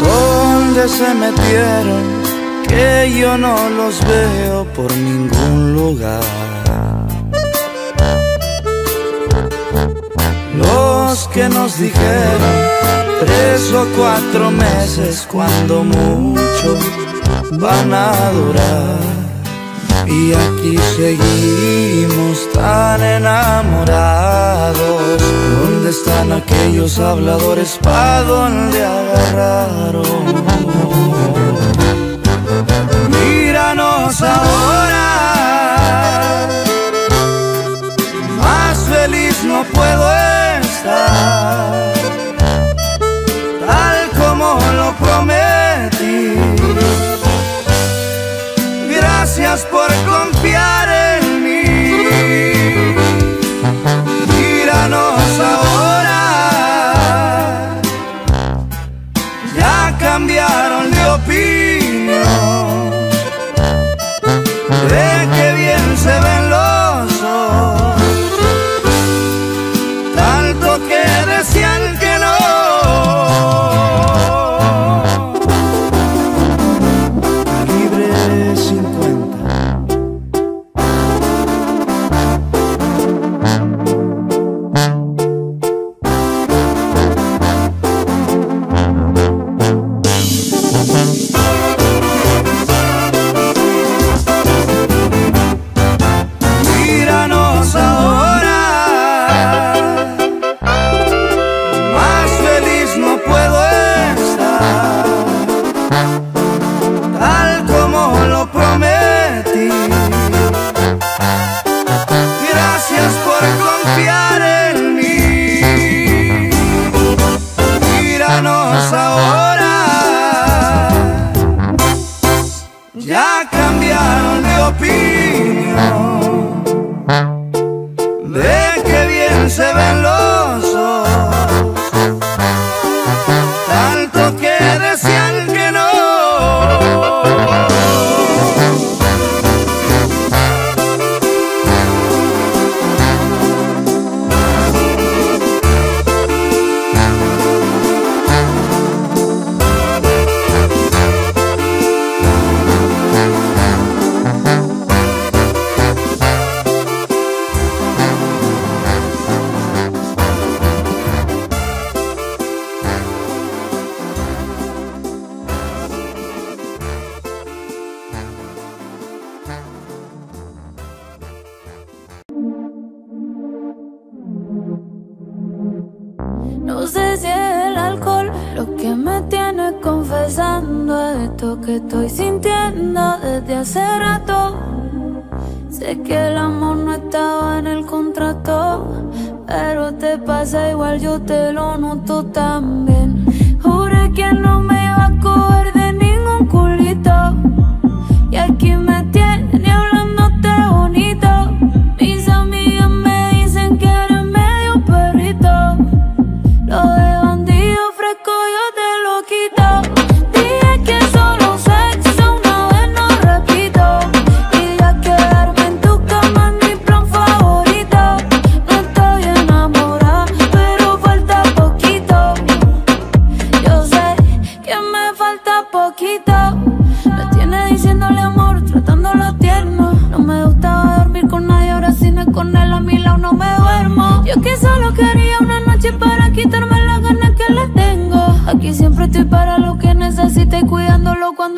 ¿Dónde se metieron? Que yo no los veo por ningún lugar. Los que nos dijeron tres o cuatro meses cuando mucho van a durar. Y aquí seguimos tan enamorados. ¿Dónde están aquellos habladores? para dónde agarraron? Míranos ahora cambiaron de opinión. be confesando esto que estoy sintiendo desde hace rato. Sé que el amor no estaba en el contrato, pero te pasa igual, yo te lo noto también. Juré que no me iba a coger.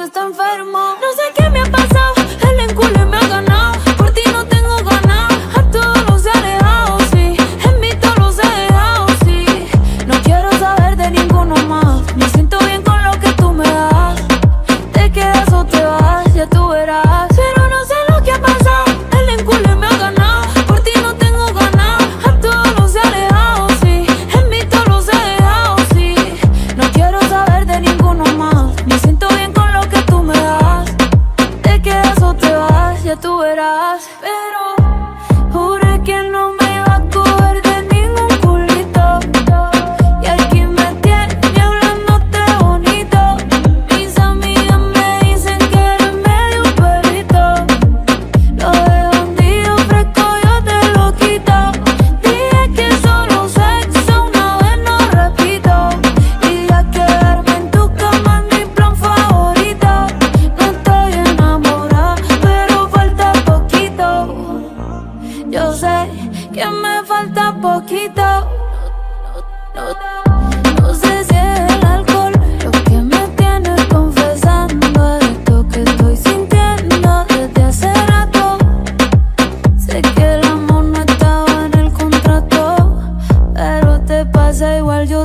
estamos tan.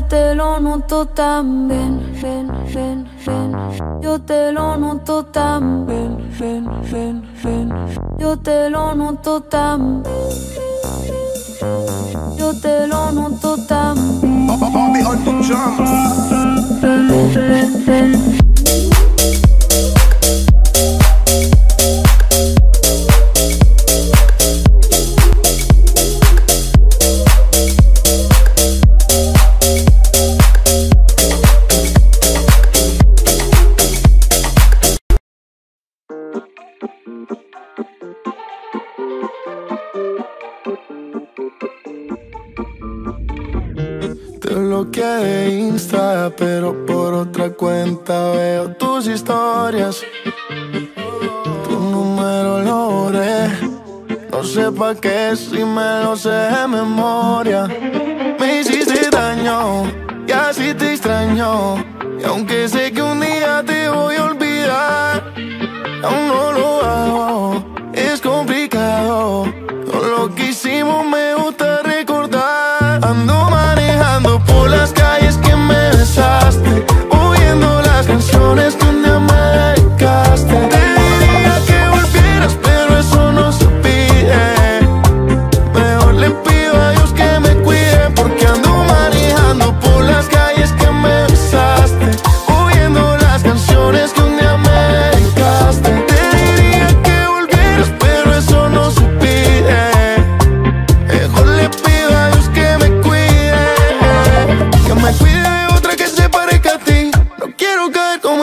Yo te lo noto también. Ven, ven, ven. Yo te lo noto también. Ven, ven, ven. Yo te lo noto también. Yo te lo noto también. Te bloqueé de Insta, pero por otra cuenta veo tus historias. Tu número lo borré. No sé pa' qué si me lo sé de memoria. Me hiciste daño y así te extraño. Y aunque sé que un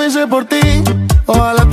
hice por ti. Ojalá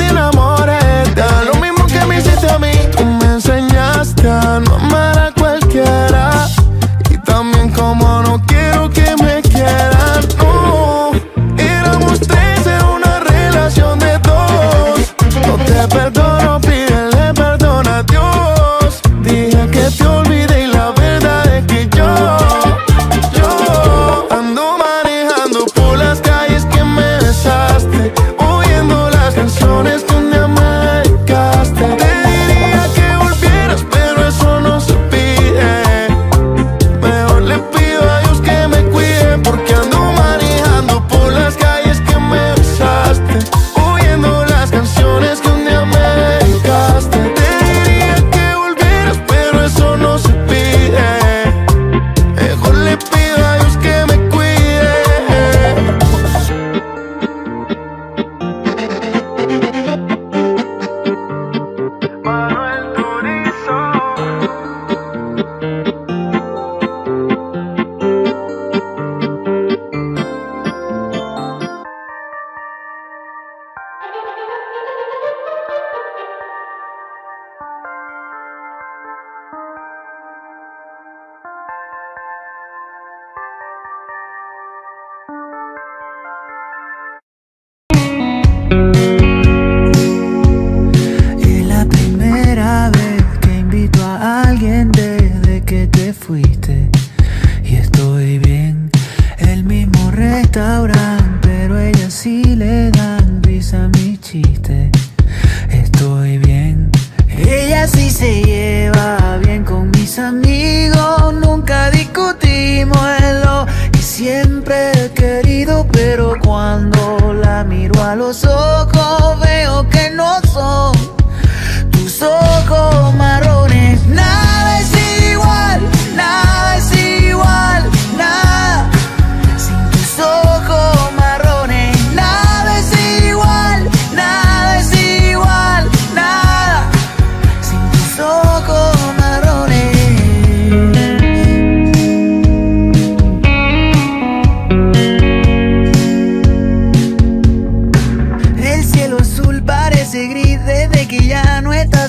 sí se lleva bien con mis amigos. Nunca discutimos en lo que siempre he querido, pero cuando la miro a los ojos veo que no son tus ojos marrones.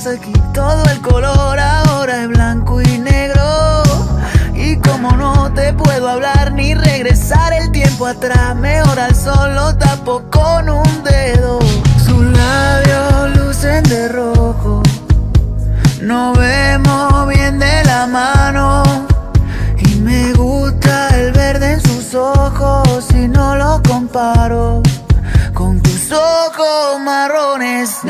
aquí, todo el color ahora es blanco y negro. Y como no te puedo hablar ni regresar el tiempo atrás, mejor al sol lo tapo con un dedo. Sus labios lucen de rojo, no vemos bien de la mano. Y me gusta el verde en sus ojos y no lo comparo con tus ojos marrones.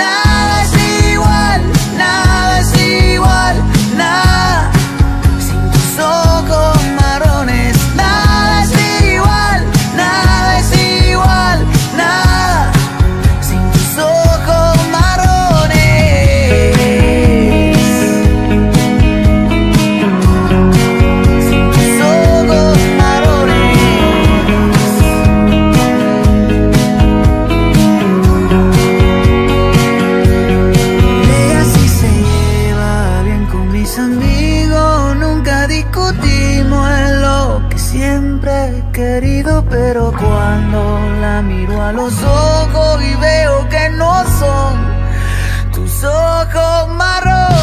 querido, pero cuando la miro a los ojos y veo que no son tus ojos marrones.